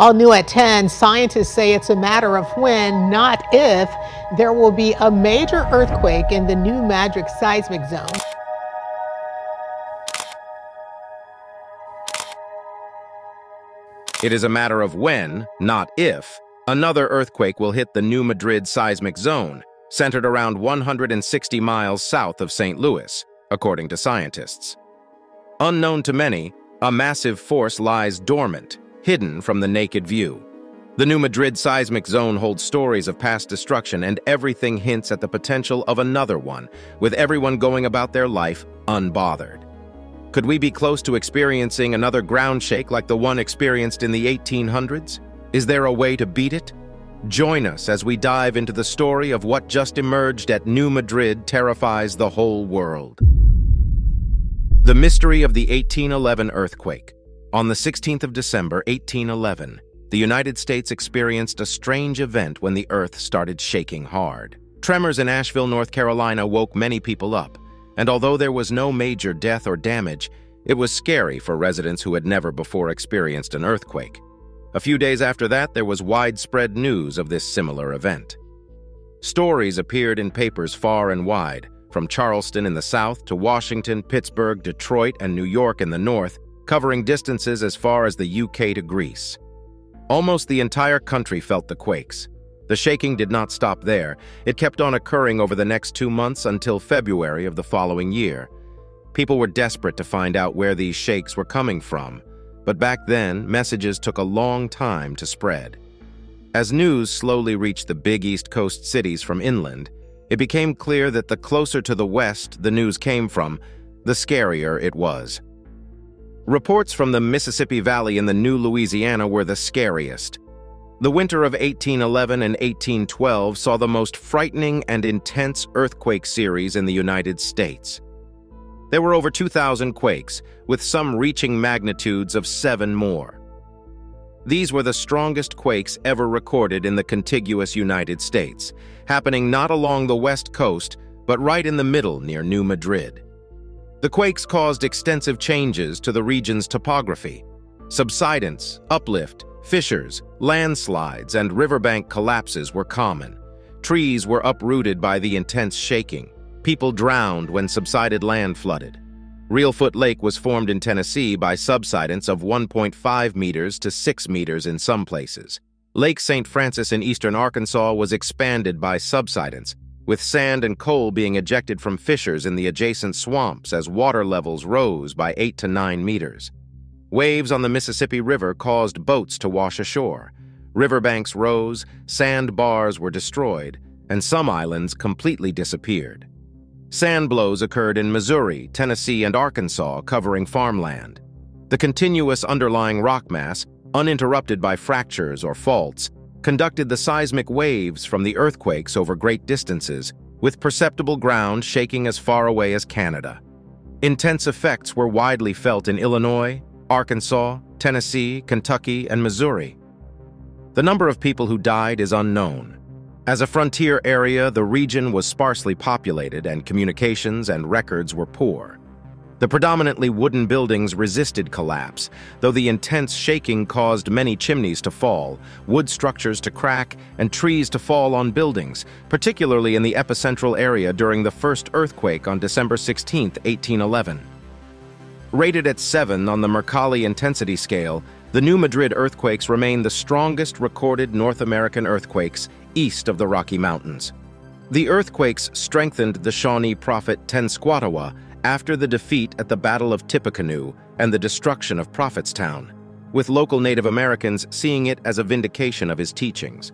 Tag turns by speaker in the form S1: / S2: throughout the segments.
S1: All new at 10, scientists say it's a matter of when, not if, there will be a major earthquake in the new Madrid seismic zone.
S2: It is a matter of when, not if, another earthquake will hit the New Madrid seismic zone, centered around 160 miles south of St. Louis, according to scientists. Unknown to many, a massive force lies dormant, hidden from the naked view. The New Madrid seismic zone holds stories of past destruction and everything hints at the potential of another one, with everyone going about their life unbothered. Could we be close to experiencing another ground shake like the one experienced in the 1800s? Is there a way to beat it? Join us as we dive into the story of what just emerged at New Madrid terrifies the whole world. The mystery of the 1811 earthquake. On the 16th of December 1811, the United States experienced a strange event when the earth started shaking hard. Tremors in Asheville, North Carolina woke many people up, and although there was no major death or damage, it was scary for residents who had never before experienced an earthquake. A few days after that, there was widespread news of this similar event. Stories appeared in papers far and wide, from Charleston in the south to Washington, Pittsburgh, Detroit, and New York in the north, covering distances as far as the UK to Greece. Almost the entire country felt the quakes. The shaking did not stop there. It kept on occurring over the next two months until February of the following year. People were desperate to find out where these shakes were coming from, but back then, messages took a long time to spread. As news slowly reached the big East Coast cities from inland, it became clear that the closer to the west the news came from, the scarier it was. Reports from the Mississippi Valley in the New Louisiana were the scariest. The winter of 1811 and 1812 saw the most frightening and intense earthquake series in the United States. There were over 2,000 quakes, with some reaching magnitudes of seven more. These were the strongest quakes ever recorded in the contiguous United States, happening not along the west coast, but right in the middle near New Madrid. The quakes caused extensive changes to the region's topography. Subsidence, uplift, fissures, landslides, and riverbank collapses were common. Trees were uprooted by the intense shaking. People drowned when subsided land flooded. Reelfoot Lake was formed in Tennessee by subsidence of 1.5 meters to 6 meters in some places. Lake St. Francis in eastern Arkansas was expanded by subsidence, with sand and coal being ejected from fissures in the adjacent swamps as water levels rose by 8 to 9 meters. Waves on the Mississippi River caused boats to wash ashore. Riverbanks rose, sand bars were destroyed, and some islands completely disappeared. Sand blows occurred in Missouri, Tennessee, and Arkansas, covering farmland. The continuous underlying rock mass, uninterrupted by fractures or faults, conducted the seismic waves from the earthquakes over great distances, with perceptible ground shaking as far away as Canada. Intense effects were widely felt in Illinois, Arkansas, Tennessee, Kentucky, and Missouri. The number of people who died is unknown. As a frontier area, the region was sparsely populated and communications and records were poor. The predominantly wooden buildings resisted collapse, though the intense shaking caused many chimneys to fall, wood structures to crack, and trees to fall on buildings, particularly in the epicentral area during the first earthquake on December 16, 1811. Rated at 7 on the Mercalli intensity scale, the New Madrid earthquakes remain the strongest recorded North American earthquakes east of the Rocky Mountains. The earthquakes strengthened the Shawnee prophet Tenskwatawa after the defeat at the Battle of Tippecanoe and the destruction of Prophetstown, with local Native Americans seeing it as a vindication of his teachings.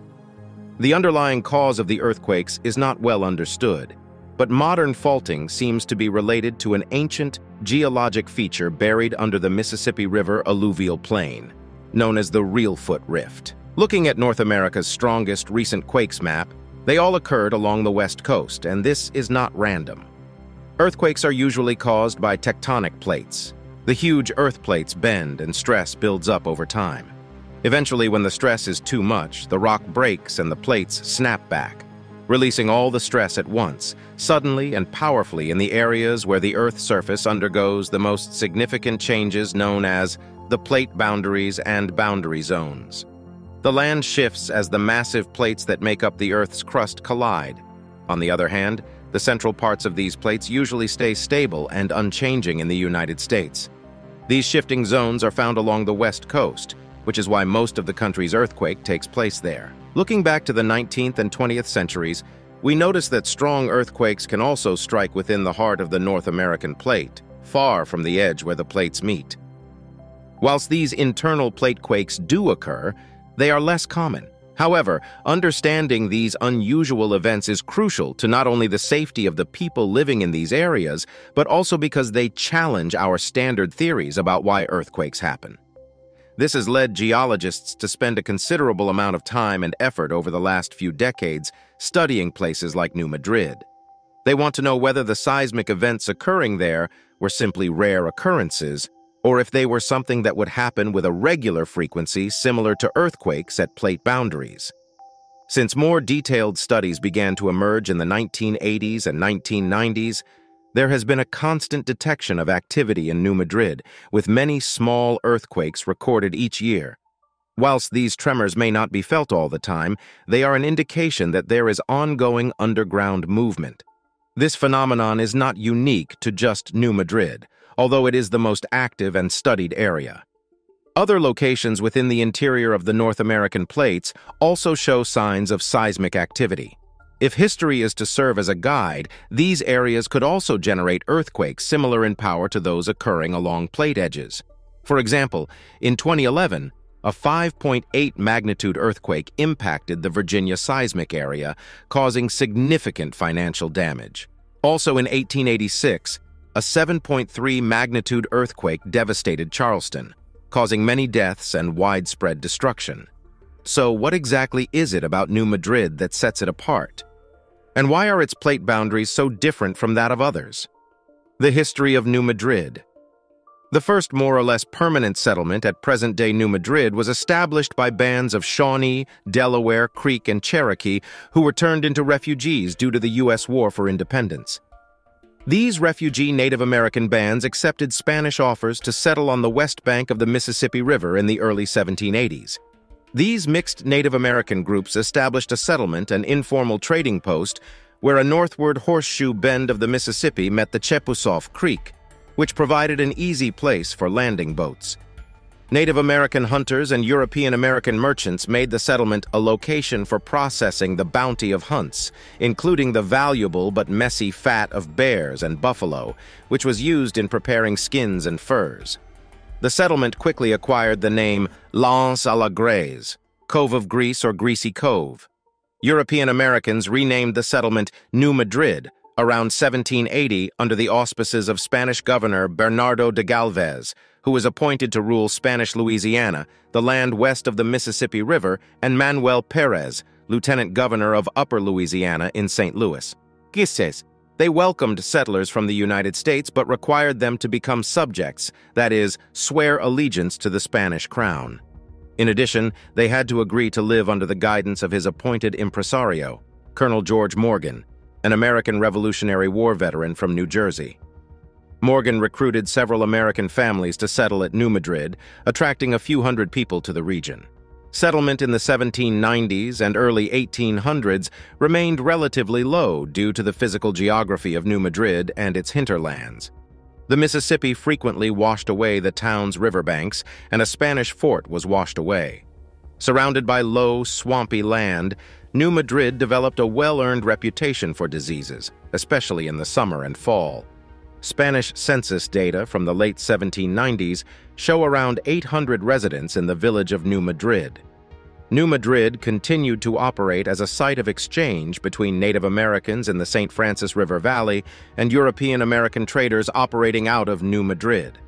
S2: The underlying cause of the earthquakes is not well understood, but modern faulting seems to be related to an ancient geologic feature buried under the Mississippi River alluvial plain, known as the Reelfoot Rift. Looking at North America's strongest recent quakes map, they all occurred along the west coast, and this is not random. Earthquakes are usually caused by tectonic plates. The huge earth plates bend and stress builds up over time. Eventually, when the stress is too much, the rock breaks and the plates snap back, releasing all the stress at once, suddenly and powerfully in the areas where the Earth's surface undergoes the most significant changes known as the plate boundaries and boundary zones. The land shifts as the massive plates that make up the Earth's crust collide. On the other hand, the central parts of these plates usually stay stable and unchanging in the United States. These shifting zones are found along the west coast, which is why most of the country's earthquake takes place there. Looking back to the 19th and 20th centuries, we notice that strong earthquakes can also strike within the heart of the North American plate, far from the edge where the plates meet. Whilst these internal plate quakes do occur, they are less common. However, understanding these unusual events is crucial to not only the safety of the people living in these areas, but also because they challenge our standard theories about why earthquakes happen. This has led geologists to spend a considerable amount of time and effort over the last few decades studying places like New Madrid. They want to know whether the seismic events occurring there were simply rare occurrences or if they were something that would happen with a regular frequency similar to earthquakes at plate boundaries. Since more detailed studies began to emerge in the 1980s and 1990s, there has been a constant detection of activity in New Madrid, with many small earthquakes recorded each year. Whilst these tremors may not be felt all the time, they are an indication that there is ongoing underground movement. This phenomenon is not unique to just New Madrid although it is the most active and studied area. Other locations within the interior of the North American plates also show signs of seismic activity. If history is to serve as a guide, these areas could also generate earthquakes similar in power to those occurring along plate edges. For example, in 2011, a 5.8 magnitude earthquake impacted the Virginia seismic area, causing significant financial damage. Also in 1886, a 7.3 magnitude earthquake devastated Charleston, causing many deaths and widespread destruction. So what exactly is it about New Madrid that sets it apart? And why are its plate boundaries so different from that of others? The history of New Madrid. The first more or less permanent settlement at present-day New Madrid was established by bands of Shawnee, Delaware, Creek, and Cherokee who were turned into refugees due to the U.S. War for Independence. These refugee Native American bands accepted Spanish offers to settle on the west bank of the Mississippi River in the early 1780s. These mixed Native American groups established a settlement and informal trading post where a northward horseshoe bend of the Mississippi met the Chepousa Creek, which provided an easy place for landing boats. Native American hunters and European American merchants made the settlement a location for processing the bounty of hunts, including the valuable but messy fat of bears and buffalo, which was used in preparing skins and furs. The settlement quickly acquired the name L'Anse à la Graisse, Cove of Grease or Greasy Cove. European Americans renamed the settlement New Madrid around 1780 under the auspices of Spanish governor Bernardo de Galvez, who was appointed to rule Spanish Louisiana, the land west of the Mississippi River, and Manuel Perez, lieutenant governor of Upper Louisiana in St. Louis. Gisses, they welcomed settlers from the United States but required them to become subjects, that is, swear allegiance to the Spanish crown. In addition, they had to agree to live under the guidance of his appointed impresario, Colonel George Morgan, an American Revolutionary War veteran from New Jersey. Morgan recruited several American families to settle at New Madrid, attracting a few hundred people to the region. Settlement in the 1790s and early 1800s remained relatively low due to the physical geography of New Madrid and its hinterlands. The Mississippi frequently washed away the town's riverbanks, and a Spanish fort was washed away. Surrounded by low, swampy land, New Madrid developed a well-earned reputation for diseases, especially in the summer and fall. Spanish census data from the late 1790s show around 800 residents in the village of New Madrid. New Madrid continued to operate as a site of exchange between Native Americans in the St. Francis River Valley and European American traders operating out of New Madrid.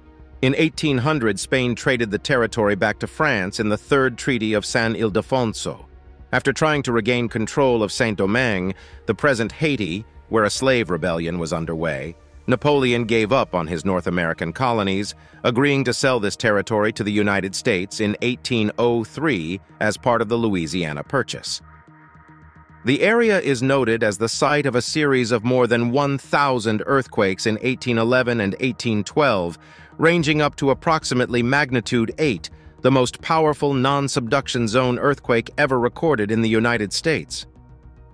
S2: In 1800, Spain traded the territory back to France in the Third Treaty of San Ildefonso. After trying to regain control of Saint-Domingue, the present Haiti, where a slave rebellion was underway, Napoleon gave up on his North American colonies, agreeing to sell this territory to the United States in 1803 as part of the Louisiana Purchase. The area is noted as the site of a series of more than 1,000 earthquakes in 1811 and 1812, ranging up to approximately magnitude 8, the most powerful non-subduction zone earthquake ever recorded in the United States.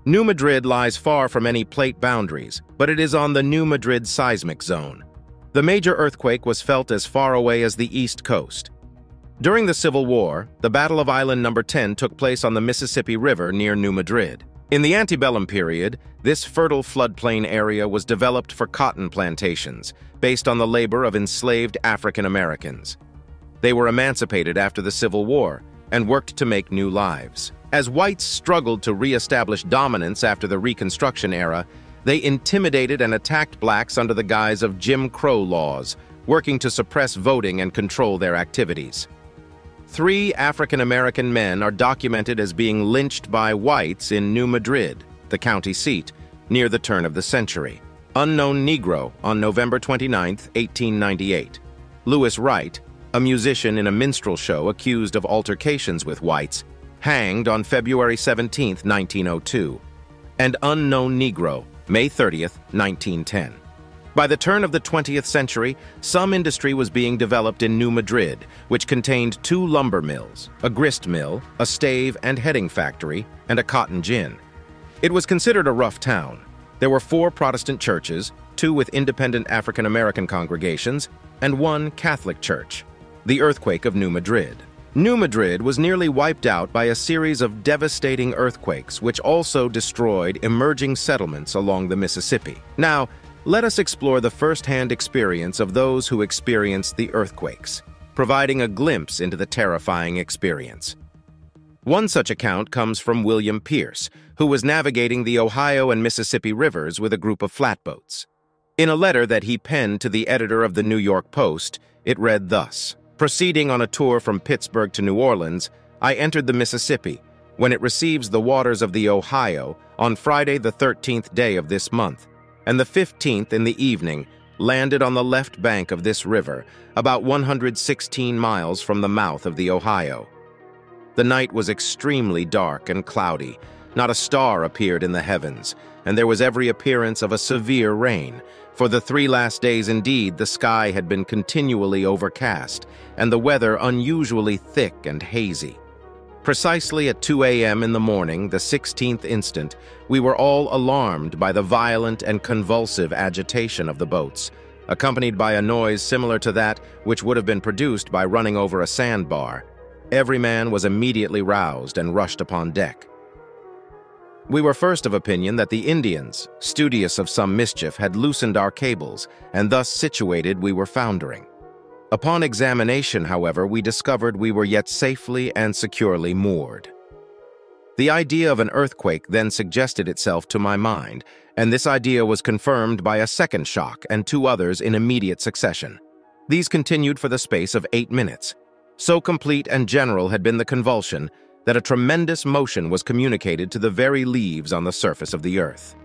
S2: New Madrid lies far from any plate boundaries, but it is on the New Madrid seismic zone. The major earthquake was felt as far away as the East Coast. During the Civil War, the Battle of Island No. 10 took place on the Mississippi River near New Madrid. In the antebellum period, this fertile floodplain area was developed for cotton plantations, based on the labor of enslaved African Americans. They were emancipated after the Civil War and worked to make new lives. As whites struggled to re-establish dominance after the Reconstruction era, they intimidated and attacked blacks under the guise of Jim Crow laws, working to suppress voting and control their activities. Three African-American men are documented as being lynched by whites in New Madrid, the county seat, near the turn of the century. Unknown Negro on November 29, 1898. Lewis Wright, a musician in a minstrel show accused of altercations with whites, hanged on February 17, 1902, and Unknown Negro, May 30, 1910. By the turn of the 20th century, some industry was being developed in New Madrid, which contained two lumber mills, a grist mill, a stave and heading factory, and a cotton gin. It was considered a rough town. There were four Protestant churches, two with independent African-American congregations, and one Catholic church the earthquake of New Madrid. New Madrid was nearly wiped out by a series of devastating earthquakes which also destroyed emerging settlements along the Mississippi. Now, let us explore the first-hand experience of those who experienced the earthquakes, providing a glimpse into the terrifying experience. One such account comes from William Pierce, who was navigating the Ohio and Mississippi rivers with a group of flatboats. In a letter that he penned to the editor of the New York Post, it read thus, Proceeding on a tour from Pittsburgh to New Orleans, I entered the Mississippi, when it receives the waters of the Ohio on Friday the 13th day of this month, and the 15th in the evening landed on the left bank of this river, about 116 miles from the mouth of the Ohio. The night was extremely dark and cloudy. Not a star appeared in the heavens, and there was every appearance of a severe rain, for the three last days indeed the sky had been continually overcast, and the weather unusually thick and hazy. Precisely at 2 a.m. in the morning, the 16th instant, we were all alarmed by the violent and convulsive agitation of the boats, accompanied by a noise similar to that which would have been produced by running over a sandbar. Every man was immediately roused and rushed upon deck. We were first of opinion that the Indians, studious of some mischief, had loosened our cables, and thus situated we were foundering. Upon examination, however, we discovered we were yet safely and securely moored. The idea of an earthquake then suggested itself to my mind, and this idea was confirmed by a second shock and two others in immediate succession. These continued for the space of eight minutes. So complete and general had been the convulsion that a tremendous motion was communicated to the very leaves on the surface of the earth.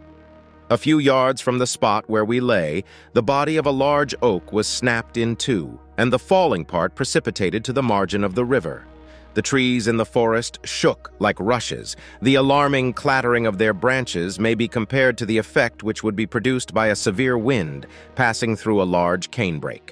S2: A few yards from the spot where we lay, the body of a large oak was snapped in two, and the falling part precipitated to the margin of the river. The trees in the forest shook like rushes. The alarming clattering of their branches may be compared to the effect which would be produced by a severe wind passing through a large canebrake.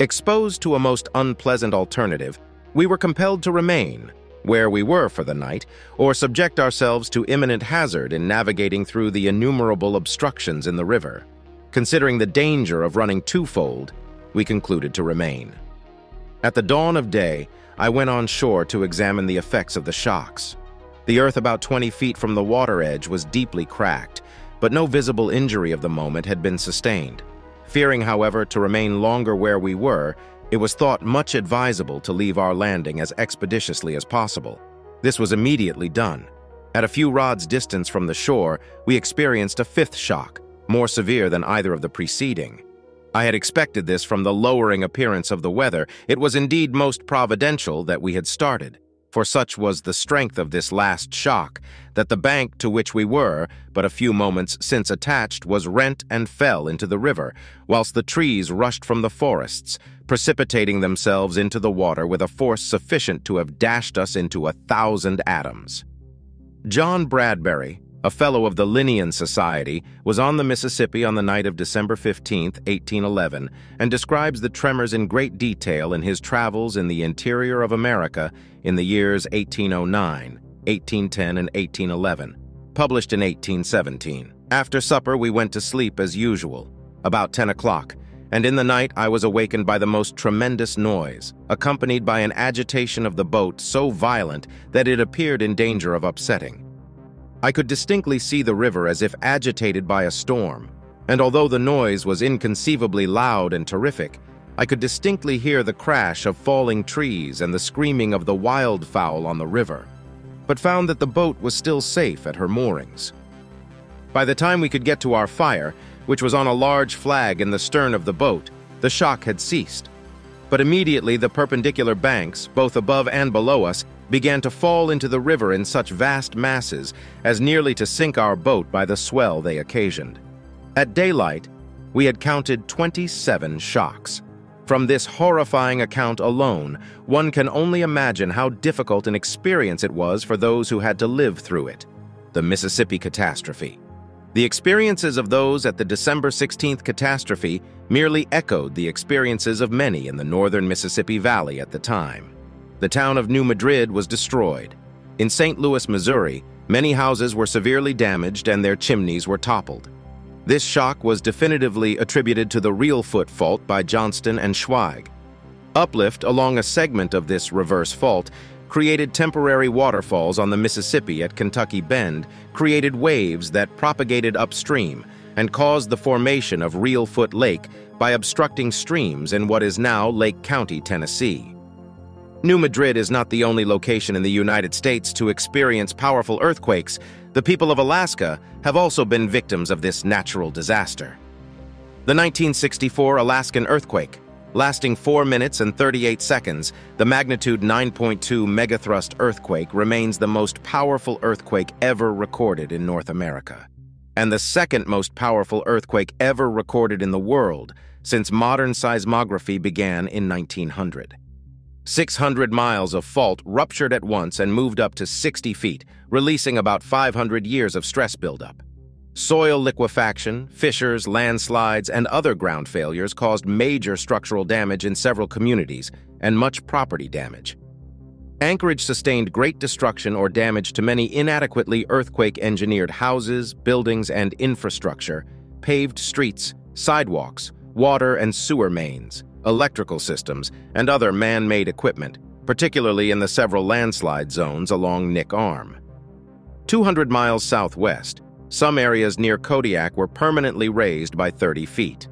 S2: Exposed to a most unpleasant alternative, we were compelled to remain, where we were for the night, or subject ourselves to imminent hazard in navigating through the innumerable obstructions in the river. Considering the danger of running twofold, we concluded to remain. At the dawn of day, I went on shore to examine the effects of the shocks. The earth about 20 feet from the water edge was deeply cracked, but no visible injury of the moment had been sustained. Fearing, however, to remain longer where we were, it was thought much advisable to leave our landing as expeditiously as possible. This was immediately done. At a few rods distance from the shore, we experienced a fifth shock, more severe than either of the preceding. I had expected this from the lowering appearance of the weather. It was indeed most providential that we had started for such was the strength of this last shock, that the bank to which we were, but a few moments since attached, was rent and fell into the river, whilst the trees rushed from the forests, precipitating themselves into the water with a force sufficient to have dashed us into a thousand atoms. John Bradbury, a fellow of the Linnean Society, was on the Mississippi on the night of December 15, 1811, and describes the tremors in great detail in his travels in the interior of America in the years 1809, 1810, and 1811, published in 1817. After supper, we went to sleep as usual, about 10 o'clock, and in the night I was awakened by the most tremendous noise, accompanied by an agitation of the boat so violent that it appeared in danger of upsetting. I could distinctly see the river as if agitated by a storm, and although the noise was inconceivably loud and terrific, I could distinctly hear the crash of falling trees and the screaming of the wildfowl on the river, but found that the boat was still safe at her moorings. By the time we could get to our fire, which was on a large flag in the stern of the boat, the shock had ceased. But immediately the perpendicular banks, both above and below us, began to fall into the river in such vast masses as nearly to sink our boat by the swell they occasioned. At daylight, we had counted 27 shocks. From this horrifying account alone, one can only imagine how difficult an experience it was for those who had to live through it. The Mississippi Catastrophe. The experiences of those at the December 16th catastrophe merely echoed the experiences of many in the northern Mississippi Valley at the time. The town of New Madrid was destroyed. In St. Louis, Missouri, many houses were severely damaged and their chimneys were toppled. This shock was definitively attributed to the Reelfoot fault by Johnston and Schweig. Uplift along a segment of this reverse fault created temporary waterfalls on the Mississippi at Kentucky Bend, created waves that propagated upstream, and caused the formation of Reelfoot Lake by obstructing streams in what is now Lake County, Tennessee. New Madrid is not the only location in the United States to experience powerful earthquakes. The people of Alaska have also been victims of this natural disaster. The 1964 Alaskan earthquake, lasting 4 minutes and 38 seconds, the magnitude 9.2 megathrust earthquake remains the most powerful earthquake ever recorded in North America, and the second most powerful earthquake ever recorded in the world since modern seismography began in 1900. 600 miles of fault ruptured at once and moved up to 60 feet, releasing about 500 years of stress buildup. Soil liquefaction, fissures, landslides, and other ground failures caused major structural damage in several communities and much property damage. Anchorage sustained great destruction or damage to many inadequately earthquake-engineered houses, buildings, and infrastructure, paved streets, sidewalks, water and sewer mains, electrical systems, and other man-made equipment, particularly in the several landslide zones along Knik Arm. 200 miles southwest, some areas near Kodiak were permanently raised by 30 feet.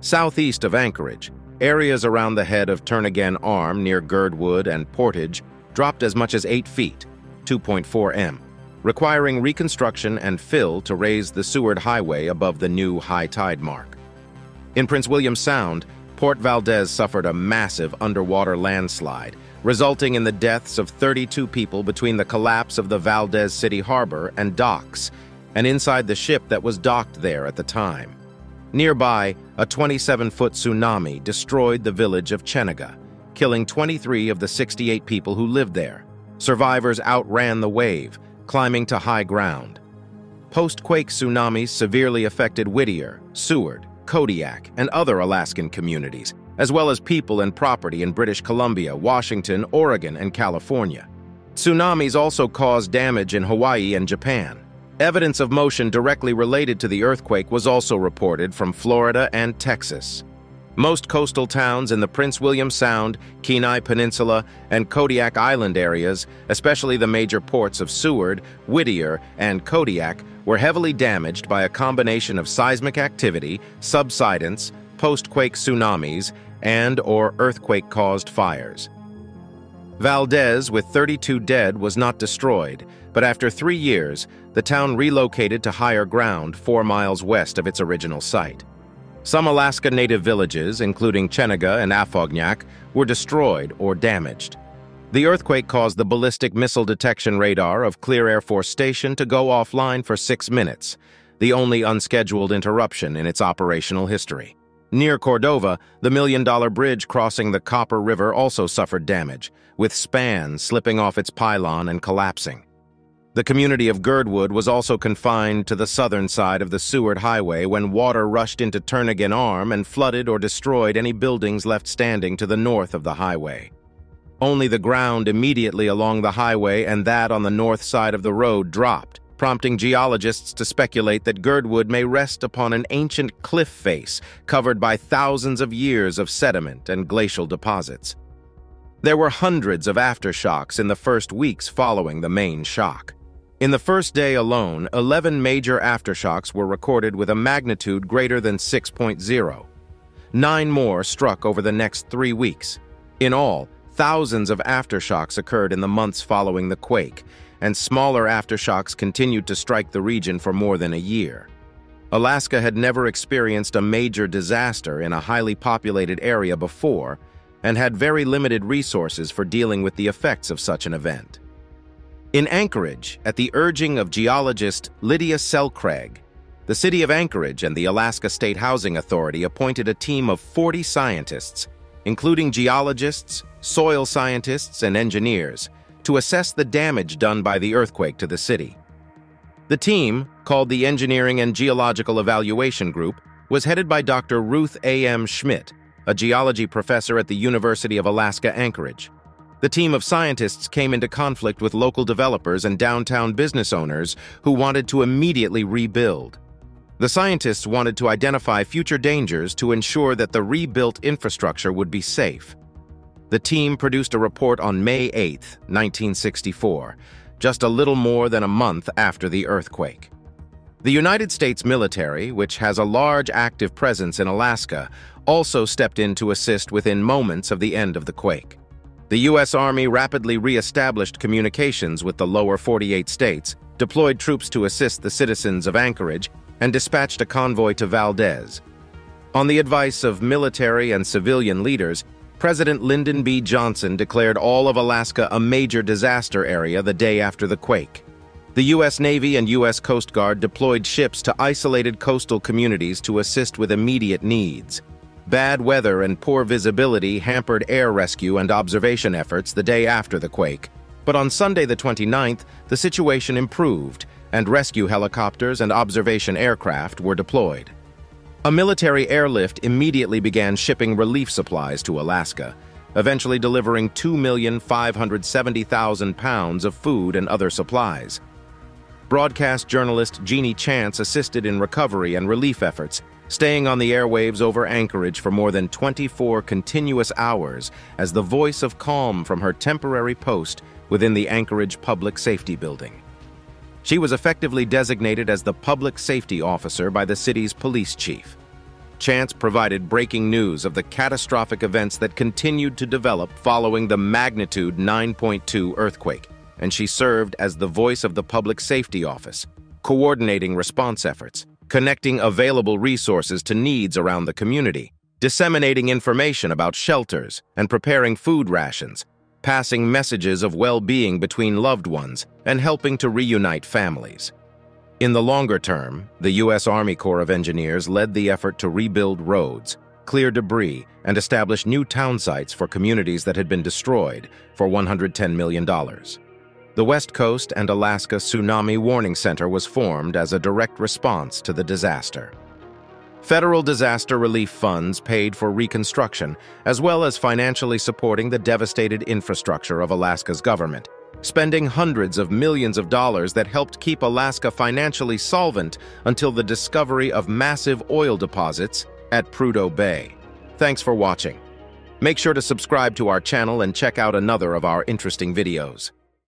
S2: Southeast of Anchorage, areas around the head of Turnagain Arm near Girdwood and Portage dropped as much as 8 feet, 2.4 m, requiring reconstruction and fill to raise the Seward Highway above the new high tide mark. In Prince William Sound, Port Valdez suffered a massive underwater landslide, resulting in the deaths of 32 people between the collapse of the Valdez City Harbor and docks and inside the ship that was docked there at the time. Nearby, a 27-foot tsunami destroyed the village of Chenega, killing 23 of the 68 people who lived there. Survivors outran the wave, climbing to high ground. Post-quake tsunamis severely affected Whittier, Seward, Kodiak, and other Alaskan communities, as well as people and property in British Columbia, Washington, Oregon, and California. Tsunamis also caused damage in Hawaii and Japan. Evidence of motion directly related to the earthquake was also reported from Florida and Texas. Most coastal towns in the Prince William Sound, Kenai Peninsula, and Kodiak Island areas, especially the major ports of Seward, Whittier, and Kodiak, were heavily damaged by a combination of seismic activity, subsidence, post-quake tsunamis, and or earthquake-caused fires. Valdez, with 32 dead, was not destroyed, but after three years, the town relocated to higher ground four miles west of its original site. Some Alaska Native villages, including Chenega and Afognak, were destroyed or damaged. The earthquake caused the ballistic missile detection radar of Clear Air Force Station to go offline for six minutes, the only unscheduled interruption in its operational history. Near Cordova, the million-dollar bridge crossing the Copper River also suffered damage, with spans slipping off its pylon and collapsing. The community of Girdwood was also confined to the southern side of the Seward Highway when water rushed into Turnagain Arm and flooded or destroyed any buildings left standing to the north of the highway. Only the ground immediately along the highway and that on the north side of the road dropped, prompting geologists to speculate that Girdwood may rest upon an ancient cliff face covered by thousands of years of sediment and glacial deposits. There were hundreds of aftershocks in the first weeks following the main shock. In the first day alone, 11 major aftershocks were recorded with a magnitude greater than 6.0. Nine more struck over the next three weeks. In all, thousands of aftershocks occurred in the months following the quake, and smaller aftershocks continued to strike the region for more than a year. Alaska had never experienced a major disaster in a highly populated area before, and had very limited resources for dealing with the effects of such an event. In Anchorage, at the urging of geologist Lidia Selkregg, the city of Anchorage and the Alaska State Housing Authority appointed a team of 40 scientists, including geologists, soil scientists, and engineers, to assess the damage done by the earthquake to the city. The team, called the Engineering and Geological Evaluation Group, was headed by Dr. Ruth A.M. Schmidt, a geology professor at the University of Alaska Anchorage. The team of scientists came into conflict with local developers and downtown business owners who wanted to immediately rebuild. The scientists wanted to identify future dangers to ensure that the rebuilt infrastructure would be safe. The team produced a report on May 8, 1964, just a little more than a month after the earthquake. The United States military, which has a large active presence in Alaska, also stepped in to assist within moments of the end of the quake. The U.S. Army rapidly re-established communications with the lower 48 states, deployed troops to assist the citizens of Anchorage, and dispatched a convoy to Valdez. On the advice of military and civilian leaders, President Lyndon B. Johnson declared all of Alaska a major disaster area the day after the quake. The U.S. Navy and U.S. Coast Guard deployed ships to isolated coastal communities to assist with immediate needs. Bad weather and poor visibility hampered air rescue and observation efforts the day after the quake. But on Sunday the 29th, the situation improved, and rescue helicopters and observation aircraft were deployed. A military airlift immediately began shipping relief supplies to Alaska, eventually delivering 2,570,000 pounds of food and other supplies. Broadcast journalist Genie Chance assisted in recovery and relief efforts, staying on the airwaves over Anchorage for more than 24 continuous hours as the voice of calm from her temporary post within the Anchorage Public Safety Building. She was effectively designated as the public safety officer by the city's police chief. Chance provided breaking news of the catastrophic events that continued to develop following the magnitude 9.2 earthquake, and she served as the voice of the Public Safety Office, coordinating response efforts connecting available resources to needs around the community, disseminating information about shelters and preparing food rations, passing messages of well-being between loved ones, and helping to reunite families. In the longer term, the U.S. Army Corps of Engineers led the effort to rebuild roads, clear debris, and establish new town sites for communities that had been destroyed for $110 million. The West Coast and Alaska Tsunami Warning Center was formed as a direct response to the disaster. Federal disaster relief funds paid for reconstruction, as well as financially supporting the devastated infrastructure of Alaska's government, spending hundreds of millions of dollars that helped keep Alaska financially solvent until the discovery of massive oil deposits at Prudhoe Bay. Thanks for watching. Make sure to subscribe to our channel and check out another of our interesting videos.